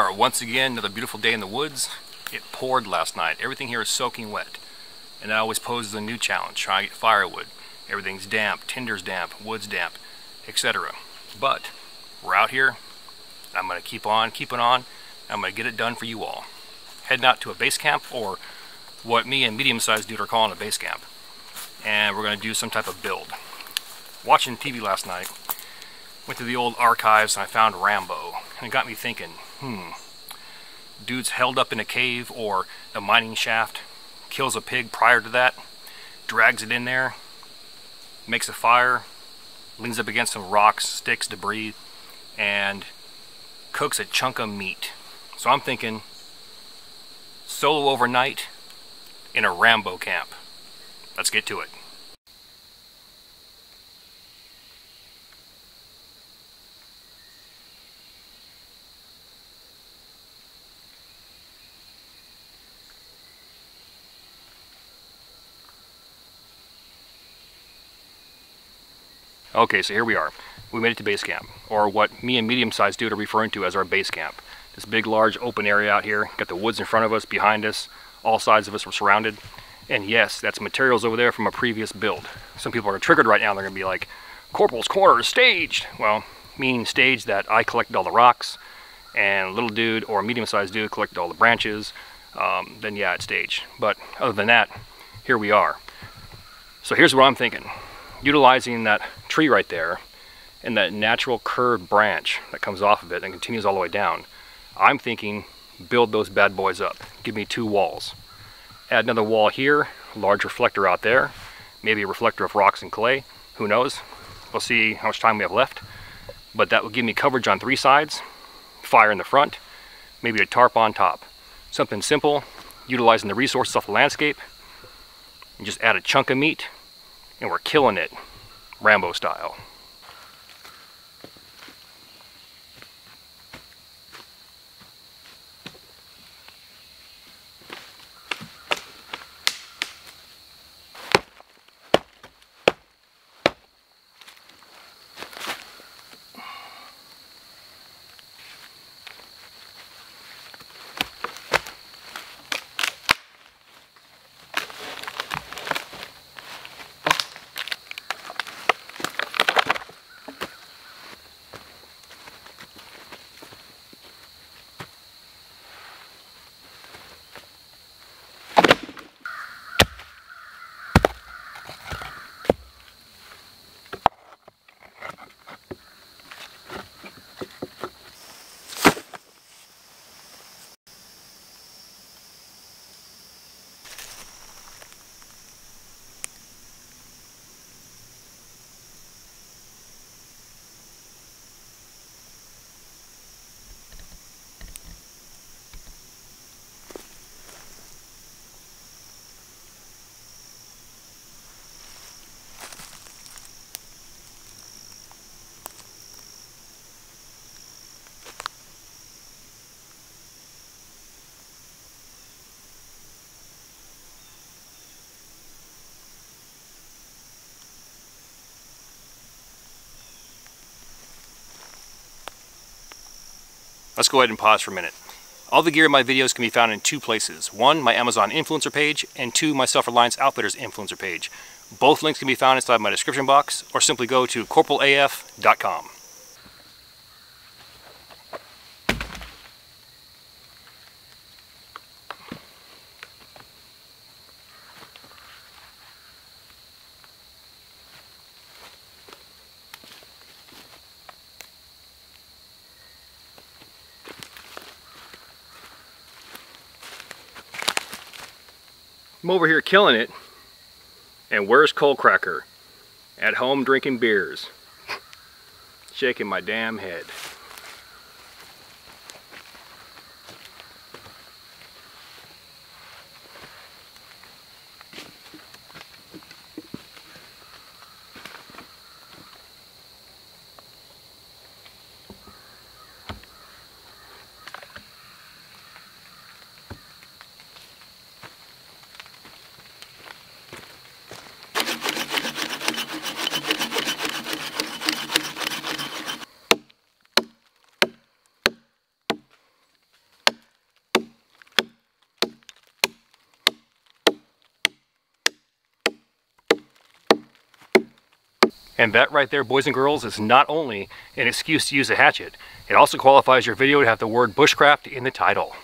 are once again, another beautiful day in the woods. It poured last night. Everything here is soaking wet. And that always poses a new challenge, trying to get firewood. Everything's damp, tinder's damp, wood's damp, etc. But we're out here. I'm going to keep on keeping on. I'm going to get it done for you all. Heading out to a base camp, or what me and medium-sized dude are calling a base camp. And we're going to do some type of build. Watching TV last night, went to the old archives and I found Rambo. And it got me thinking, hmm, dude's held up in a cave or a mining shaft, kills a pig prior to that, drags it in there, makes a fire, leans up against some rocks, sticks, debris, and cooks a chunk of meat. So I'm thinking, solo overnight in a Rambo camp. Let's get to it. Okay, so here we are. We made it to base camp, or what me and medium-sized dude are referring to as our base camp. This big, large, open area out here. Got the woods in front of us, behind us. All sides of us were surrounded. And yes, that's materials over there from a previous build. Some people are triggered right now. They're going to be like, Corporal's Corner is staged. Well, meaning staged that I collected all the rocks, and little dude or medium-sized dude collected all the branches. Um, then yeah, it's staged. But other than that, here we are. So here's what I'm thinking utilizing that tree right there and that natural curved branch that comes off of it and continues all the way down, I'm thinking build those bad boys up. Give me two walls. Add another wall here, large reflector out there, maybe a reflector of rocks and clay, who knows. We'll see how much time we have left. But that will give me coverage on three sides, fire in the front, maybe a tarp on top. Something simple, utilizing the resources of the landscape, and just add a chunk of meat, and we're killing it, Rambo style. Let's go ahead and pause for a minute. All the gear in my videos can be found in two places. One, my Amazon influencer page, and two, my Self-Reliance Outfitters influencer page. Both links can be found inside my description box, or simply go to corporalaf.com. I'm over here killing it. And where's Coalcracker? At home drinking beers. Shaking my damn head. And that right there, boys and girls, is not only an excuse to use a hatchet, it also qualifies your video to have the word bushcraft in the title.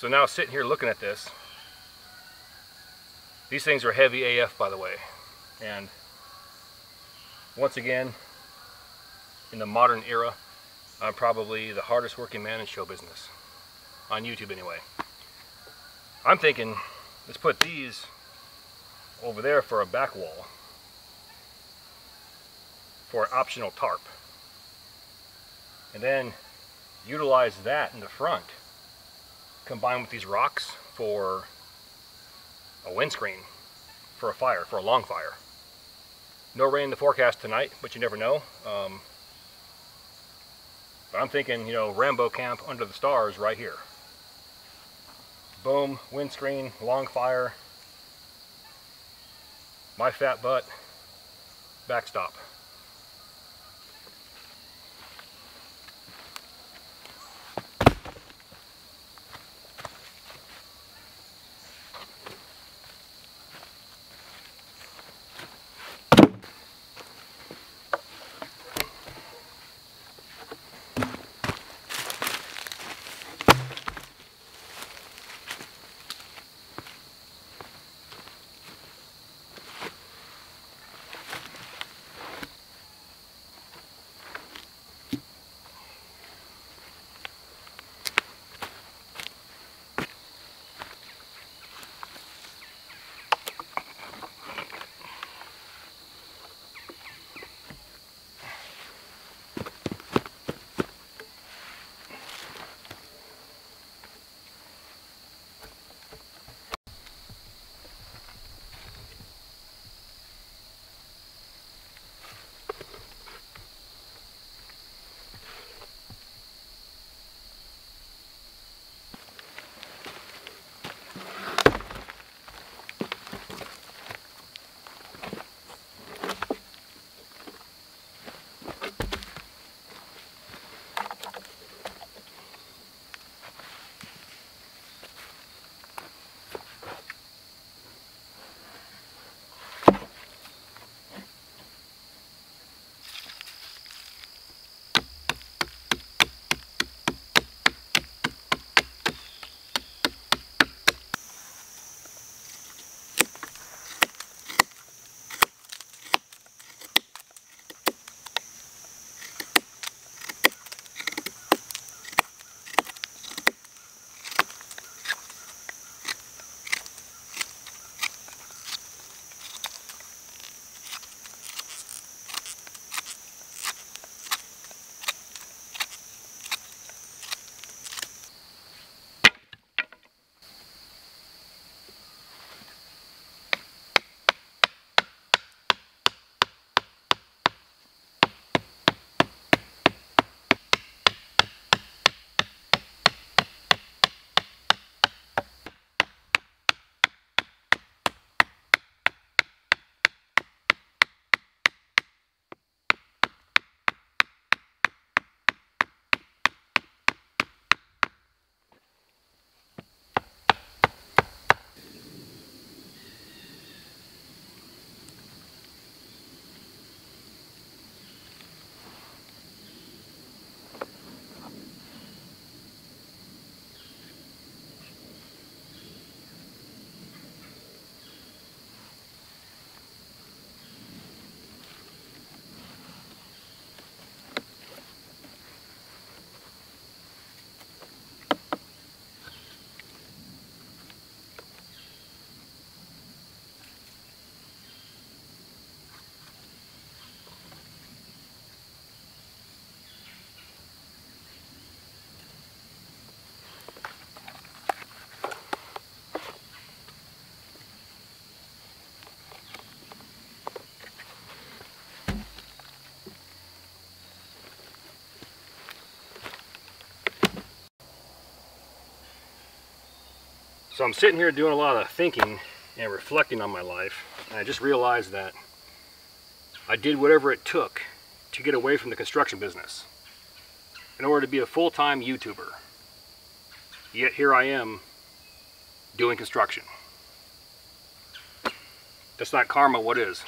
So now sitting here looking at this, these things are heavy AF by the way. And once again, in the modern era, I'm probably the hardest working man in show business. On YouTube anyway. I'm thinking, let's put these over there for a back wall. For an optional tarp. And then utilize that in the front combined with these rocks for a windscreen for a fire, for a long fire. No rain in the forecast tonight, but you never know. Um, but I'm thinking, you know, Rambo camp under the stars right here. Boom, windscreen, long fire, my fat butt, backstop. So I'm sitting here doing a lot of thinking and reflecting on my life, and I just realized that I did whatever it took to get away from the construction business in order to be a full-time YouTuber. Yet here I am doing construction. That's not karma, what is?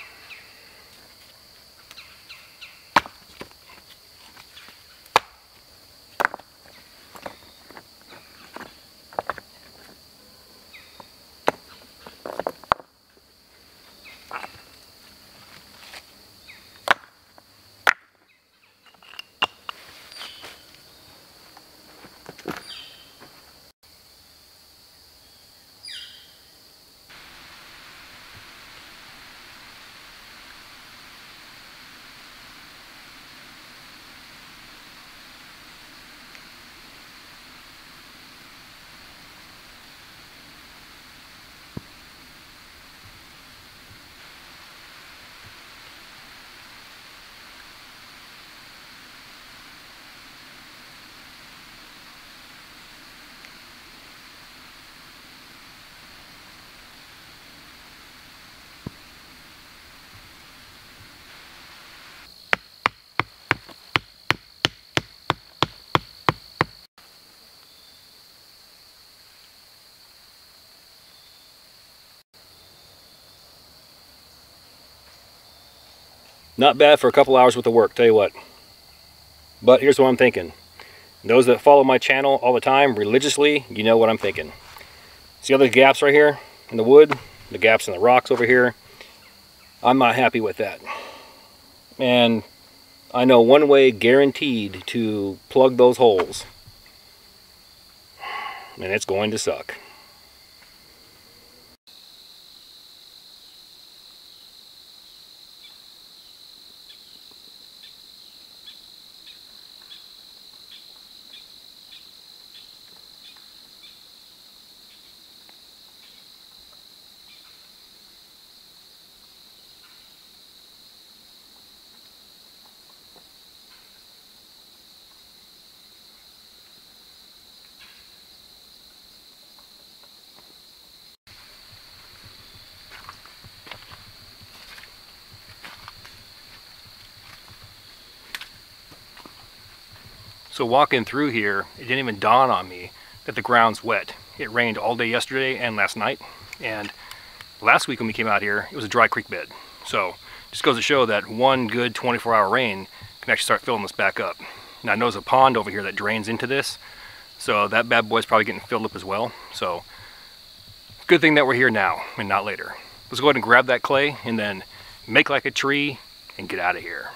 Not bad for a couple hours worth of work, tell you what. But here's what I'm thinking. Those that follow my channel all the time, religiously, you know what I'm thinking. See all the gaps right here in the wood? The gaps in the rocks over here? I'm not happy with that. And I know one way guaranteed to plug those holes. And it's going to suck. So walking through here, it didn't even dawn on me that the ground's wet. It rained all day yesterday and last night. And last week when we came out here, it was a dry creek bed. So just goes to show that one good 24 hour rain can actually start filling this back up. Now I know there's a pond over here that drains into this. So that bad boy's probably getting filled up as well. So good thing that we're here now and not later. Let's go ahead and grab that clay and then make like a tree and get out of here.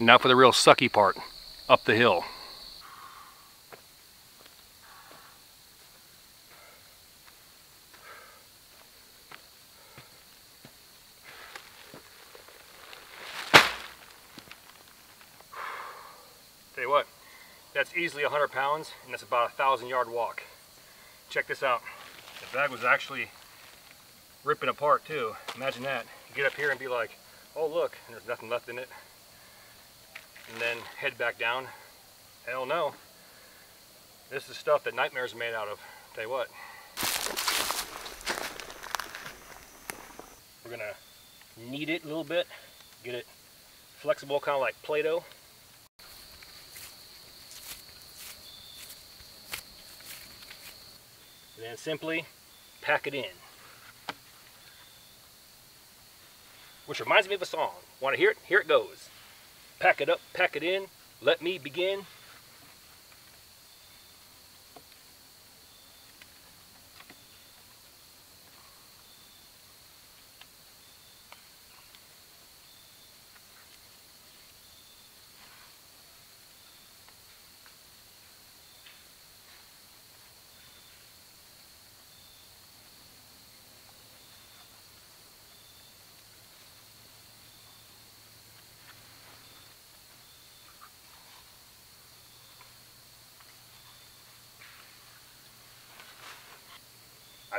Now for the real sucky part, up the hill. Tell you what, that's easily 100 pounds and that's about a thousand yard walk. Check this out. The bag was actually ripping apart too. Imagine that. You get up here and be like, oh look, there's nothing left in it and then head back down. Hell no. This is stuff that nightmares are made out of. Tell you what. We're gonna knead it a little bit, get it flexible, kind of like Play-Doh. Then simply pack it in. Which reminds me of a song. Want to hear it? Here it goes. Pack it up, pack it in, let me begin.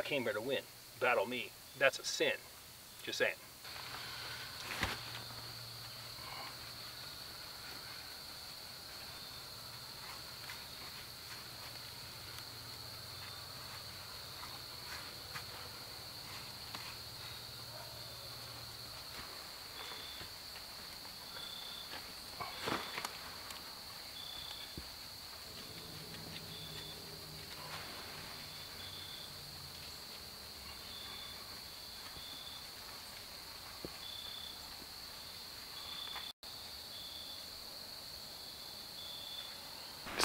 Came here to win. Battle me. That's a sin. Just saying.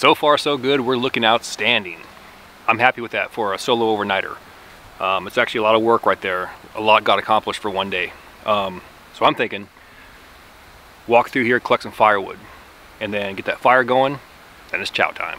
So far so good, we're looking outstanding. I'm happy with that for a solo overnighter. Um, it's actually a lot of work right there. A lot got accomplished for one day. Um, so I'm thinking, walk through here, collect some firewood, and then get that fire going, then it's chow time.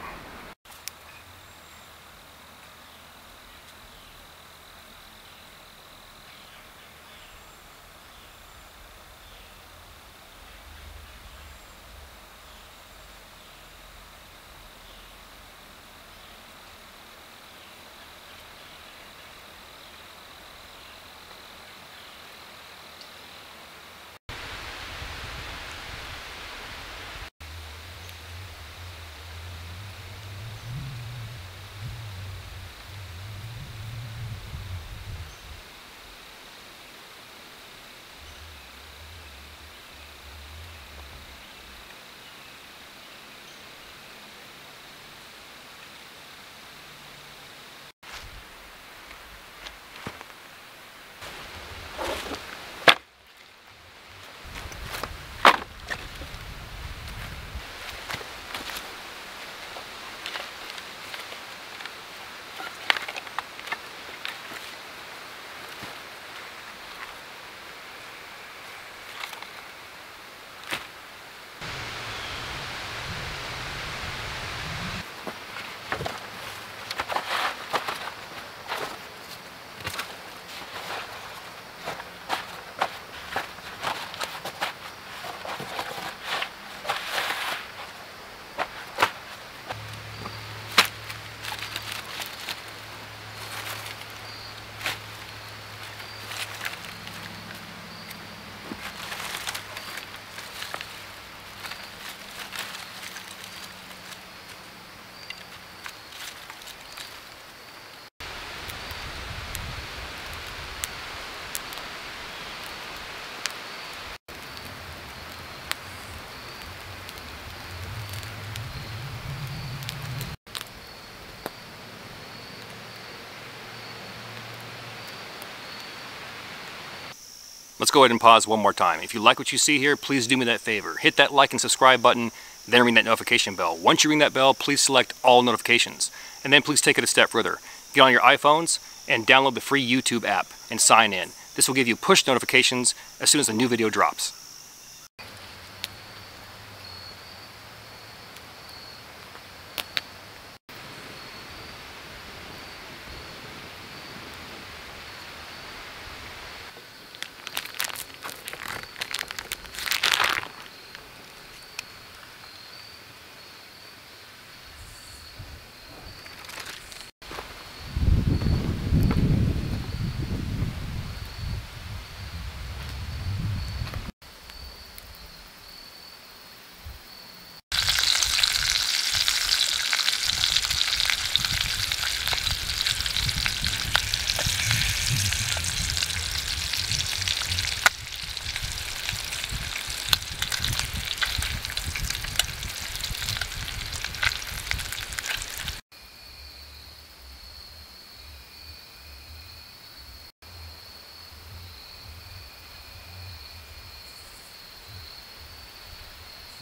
Let's go ahead and pause one more time. If you like what you see here, please do me that favor. Hit that like and subscribe button, then ring that notification bell. Once you ring that bell, please select all notifications. And then please take it a step further. Get on your iPhones and download the free YouTube app and sign in. This will give you push notifications as soon as a new video drops.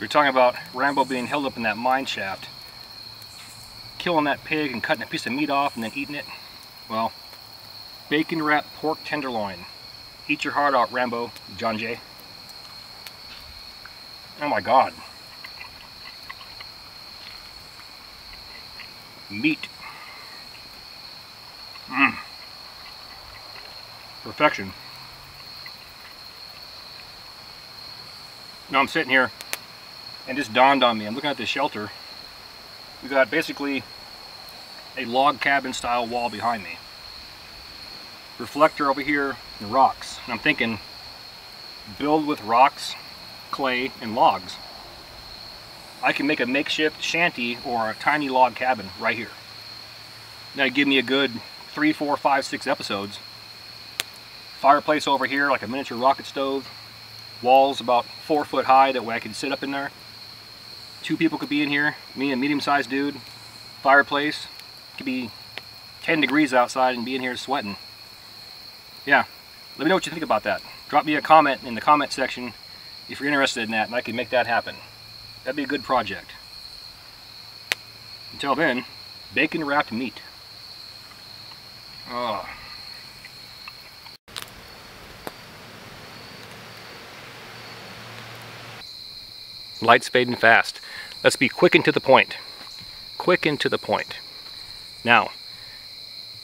We were talking about Rambo being held up in that mine shaft, killing that pig and cutting a piece of meat off and then eating it. Well, bacon wrapped pork tenderloin. Eat your heart out, Rambo, John Jay. Oh my God. Meat. Mmm. Perfection. Now I'm sitting here and just dawned on me. I'm looking at this shelter. We've got basically a log cabin style wall behind me. reflector over here, and rocks. And I'm thinking, build with rocks, clay, and logs. I can make a makeshift shanty or a tiny log cabin right here. That'd give me a good three, four, five, six episodes. Fireplace over here, like a miniature rocket stove. Walls about four foot high, that way I can sit up in there. Two people could be in here, me and medium-sized dude. Fireplace, could be 10 degrees outside and be in here sweating. Yeah, let me know what you think about that. Drop me a comment in the comment section if you're interested in that and I can make that happen. That'd be a good project. Until then, bacon wrapped meat. Oh. Lights fading fast. Let's be quick and to the point. Quick and to the point. Now,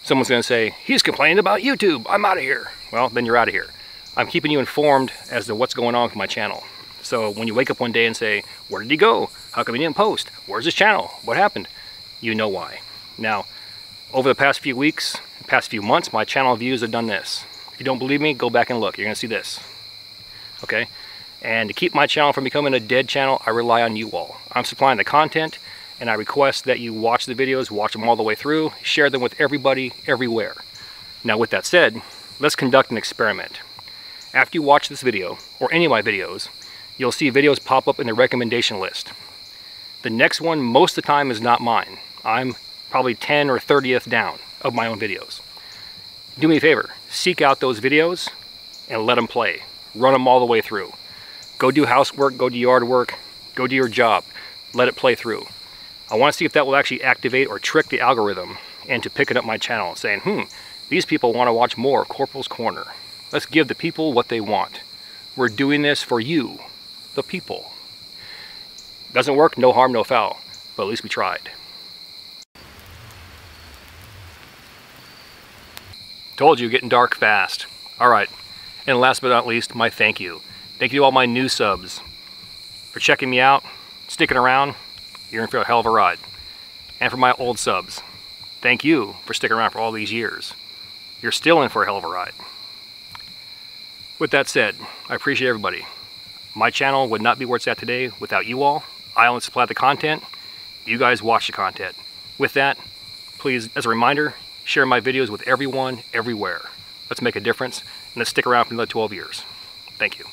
someone's going to say, he's complaining about YouTube. I'm out of here. Well, then you're out of here. I'm keeping you informed as to what's going on with my channel. So when you wake up one day and say, where did he go? How come he didn't post? Where's his channel? What happened? You know why. Now, over the past few weeks, past few months, my channel views have done this. If you don't believe me, go back and look. You're going to see this. Okay? And to keep my channel from becoming a dead channel, I rely on you all. I'm supplying the content, and I request that you watch the videos, watch them all the way through, share them with everybody, everywhere. Now with that said, let's conduct an experiment. After you watch this video, or any of my videos, you'll see videos pop up in the recommendation list. The next one, most of the time, is not mine. I'm probably 10 or 30th down of my own videos. Do me a favor, seek out those videos and let them play. Run them all the way through. Go do housework, go do yard work, go do your job. Let it play through. I want to see if that will actually activate or trick the algorithm into picking up my channel and saying, hmm, these people want to watch more of Corporal's Corner. Let's give the people what they want. We're doing this for you, the people. Doesn't work, no harm, no foul. But at least we tried. Told you, getting dark fast. All right, and last but not least, my thank you. Thank you to all my new subs for checking me out, sticking around. You're in for a hell of a ride. And for my old subs, thank you for sticking around for all these years. You're still in for a hell of a ride. With that said, I appreciate everybody. My channel would not be where it's at today without you all. I only supply the content. You guys watch the content. With that, please, as a reminder, share my videos with everyone, everywhere. Let's make a difference, and let's stick around for another 12 years. Thank you.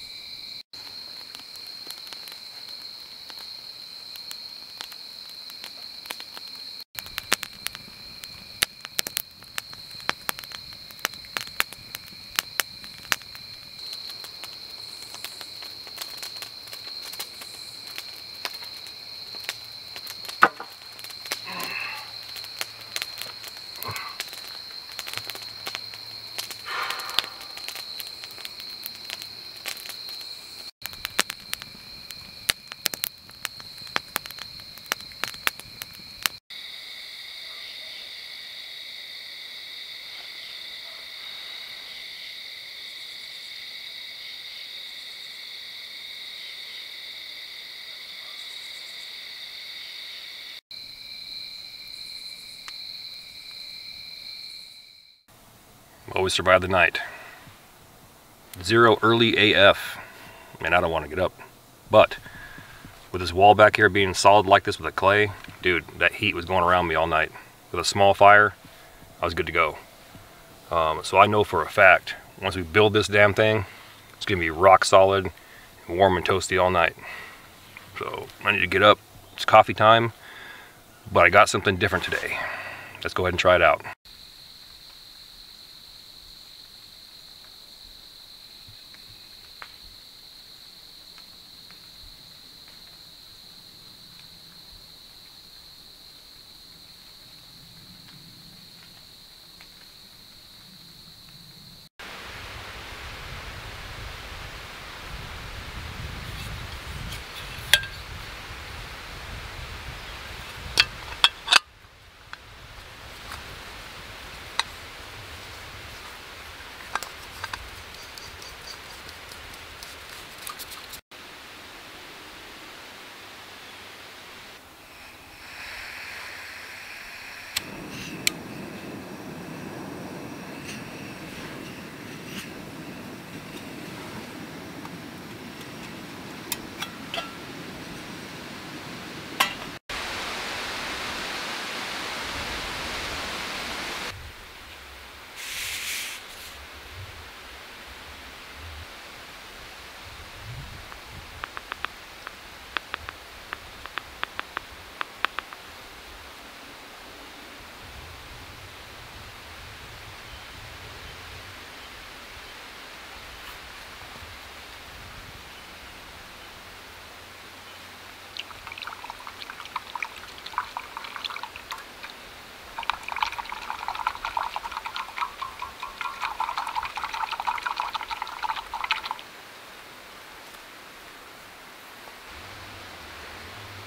Always survive the night. Zero early AF. And I don't want to get up. But with this wall back here being solid like this with the clay, dude, that heat was going around me all night. With a small fire, I was good to go. Um, so I know for a fact, once we build this damn thing, it's gonna be rock solid, warm and toasty all night. So I need to get up. It's coffee time, but I got something different today. Let's go ahead and try it out.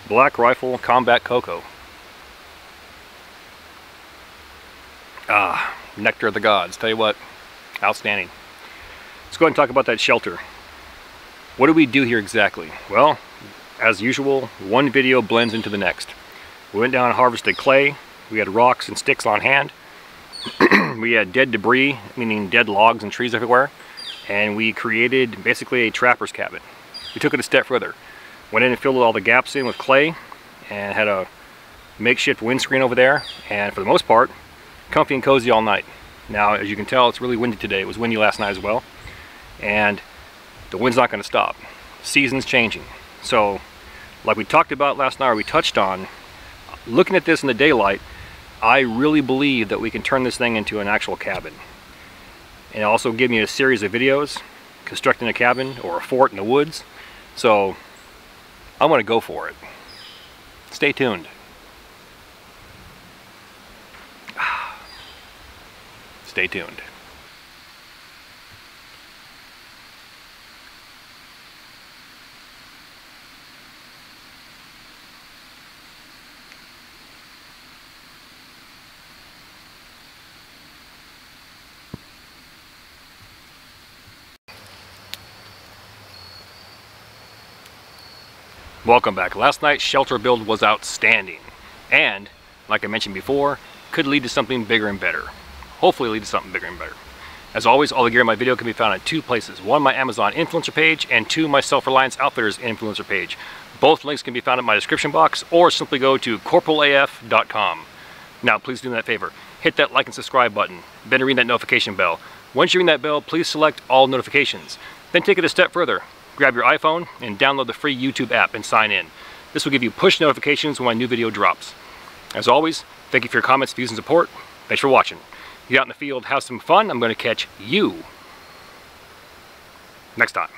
Black Rifle Combat Cocoa. Ah, nectar of the gods. Tell you what, outstanding. Let's go ahead and talk about that shelter. What do we do here exactly? Well, as usual, one video blends into the next. We went down and harvested clay. We had rocks and sticks on hand. we had dead debris, meaning dead logs and trees everywhere. And we created basically a trapper's cabin. We took it a step further. Went in and filled all the gaps in with clay and had a makeshift windscreen over there. And for the most part, comfy and cozy all night. Now, as you can tell, it's really windy today. It was windy last night as well. And the wind's not going to stop. Season's changing. So, like we talked about last night, or we touched on, looking at this in the daylight, I really believe that we can turn this thing into an actual cabin. And also give me a series of videos constructing a cabin or a fort in the woods. So, I'm going to go for it. Stay tuned. Stay tuned. Welcome back. Last night's shelter build was outstanding. And, like I mentioned before, could lead to something bigger and better. Hopefully lead to something bigger and better. As always, all the gear in my video can be found on two places. One, my Amazon influencer page, and two, my Self-Reliance Outfitters influencer page. Both links can be found in my description box, or simply go to corporalaf.com. Now, please do me that favor. Hit that like and subscribe button, then ring that notification bell. Once you ring that bell, please select all notifications. Then take it a step further grab your iPhone and download the free YouTube app and sign in. This will give you push notifications when my new video drops. As always, thank you for your comments, views, and support. Thanks for watching. Get out in the field, have some fun. I'm going to catch you next time.